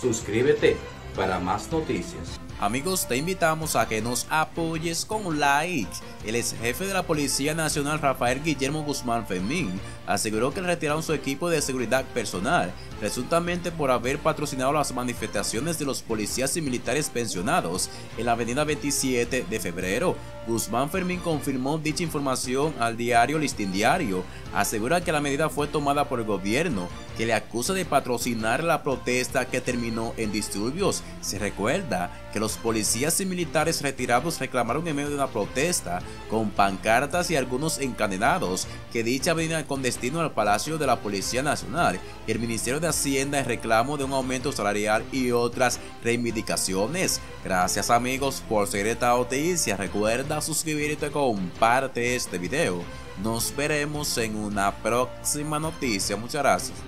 Suscríbete para más noticias. Amigos, te invitamos a que nos apoyes con un like. El ex jefe de la Policía Nacional, Rafael Guillermo Guzmán Fermín, aseguró que retiraron su equipo de seguridad personal, presuntamente por haber patrocinado las manifestaciones de los policías y militares pensionados en la avenida 27 de febrero. Guzmán Fermín confirmó dicha información al diario Listín Diario. Asegura que la medida fue tomada por el gobierno, que le acusa de patrocinar la protesta que terminó en disturbios. Se recuerda que los policías y militares retirados reclamaron en medio de una protesta con pancartas y algunos encadenados que dicha avenida con destino al Palacio de la Policía Nacional el Ministerio de Hacienda en reclamo de un aumento salarial y otras reivindicaciones. Gracias amigos por seguir esta noticia. Recuerda suscribirte y comparte este video. Nos veremos en una próxima noticia. Muchas gracias.